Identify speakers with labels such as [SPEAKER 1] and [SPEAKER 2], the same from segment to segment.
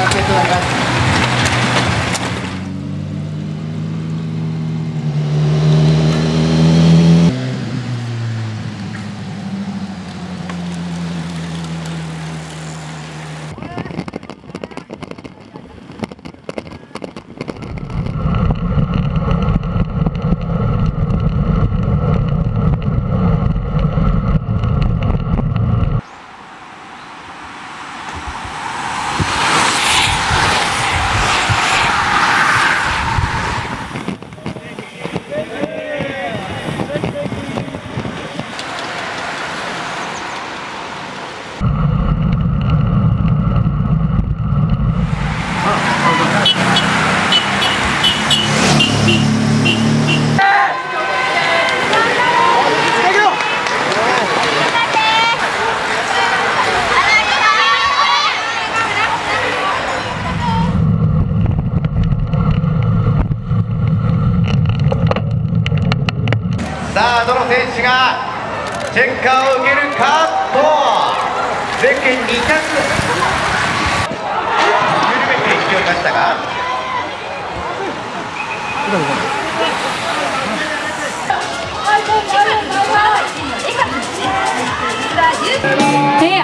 [SPEAKER 1] Gracias.
[SPEAKER 2] さあどの選手がチェッカーを受けるかとゼッケン2着緩めていきましたが、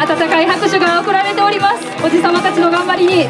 [SPEAKER 3] 温かい拍手が送られております。おじさまたちの頑張りに。